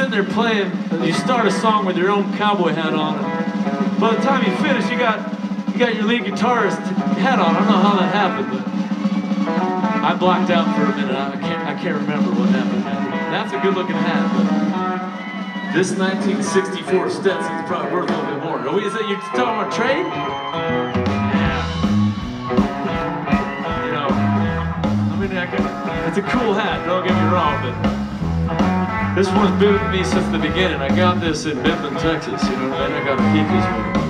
sitting there playing, you start a song with your own cowboy hat on. By the time you finish, you got you got your lead guitarist hat on. I don't know how that happened, but I blacked out for a minute. I can't I can't remember what happened. That's a good looking hat. But this 1964 Stetson's probably worth a little bit more. Are we, is it you talking about trade? Yeah. You know, I mean, I can, it's a cool hat. Don't get me wrong, but. This one's been with me since the beginning. I got this in Midland, Texas. You know what I mean? I got to keep this one.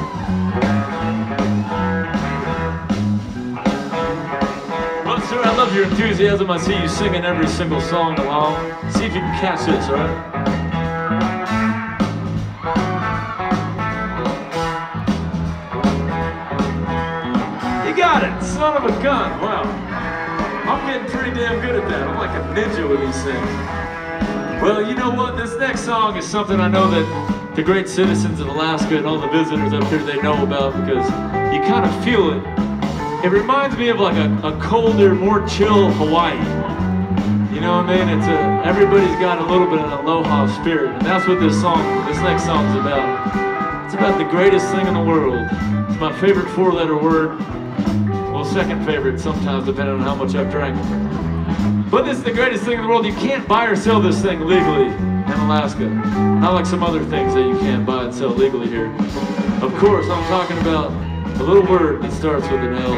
Sir, I love your enthusiasm. I see you singing every single song along. See if you can catch this, all right? You got it, son of a gun. Wow. I'm getting pretty damn good at that. I'm like a ninja with these things. Well, you know what? This next song is something I know that the great citizens of Alaska and all the visitors up here, they know about because you kind of feel it. It reminds me of like a, a colder, more chill Hawaii. You know what I mean? It's a, everybody's got a little bit of an aloha spirit, and that's what this song, this next song is about. It's about the greatest thing in the world. It's my favorite four-letter word. Well, second favorite sometimes, depending on how much I've drank. But this is the greatest thing in the world. You can't buy or sell this thing legally in Alaska. Not like some other things that you can't buy and sell legally here. Of course, I'm talking about a little word that starts with an L,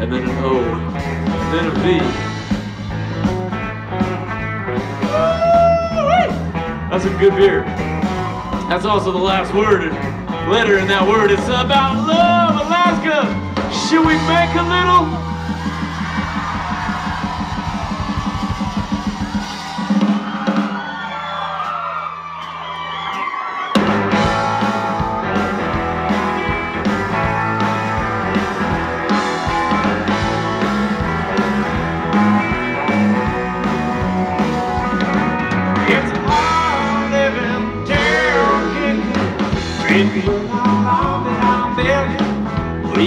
and then an O, and then a V. That's a good beer. That's also the last word, letter in that word. It's about love, Alaska. Should we make a little? We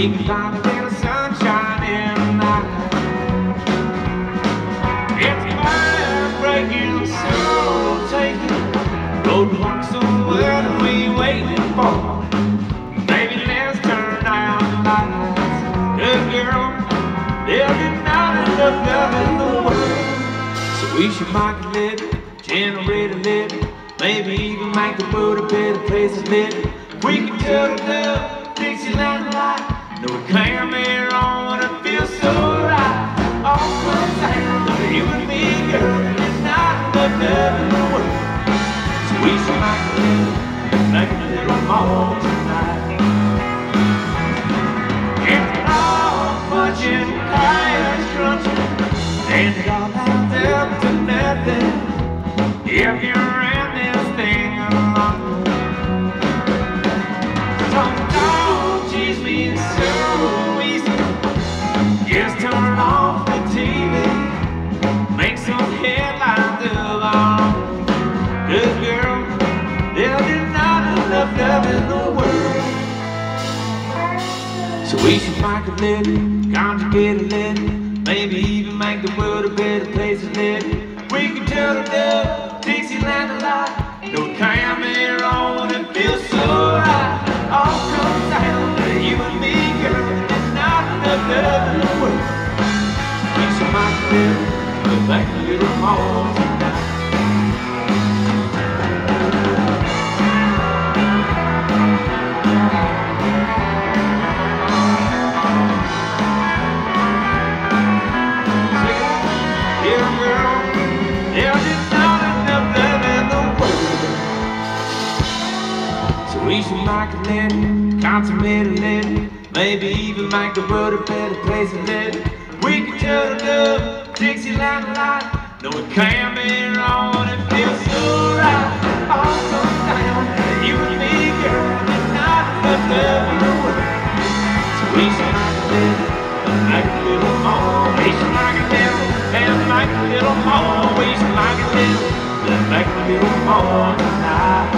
can find a little sunshine in the night. It's mine, breaking. Roadblocks of the world waiting for. Maybe let's turn down the lights. Girl, there's not enough love in the world. So we should market a little, generate a little. Maybe even make the world a better place to live. We can cuddle down, Dixieland light. No glamour on when it feels so right. All comes down to you and me, girl, and it's not enough love in the world. So we should like a little, like a little more tonight. It's all punching, tires crunching, and all out there to nothing. If you're enough love in the world. So we should make a living, conjugate a living, maybe even make the world a better place to live. We can tell the dove, Dixieland a lot, no camera on, it feels so right. All comes down to you and me, girl, there's not enough love in the world. We should make a living, but make a little more. Yeah, there's not enough love in the world. So we should make a living, consummate a living, maybe even make the world a better place to live. We can tell the love, Dixieland lot. No, it can't be wrong, it feels so right. All so down. always like it is. Just like the old boy tonight.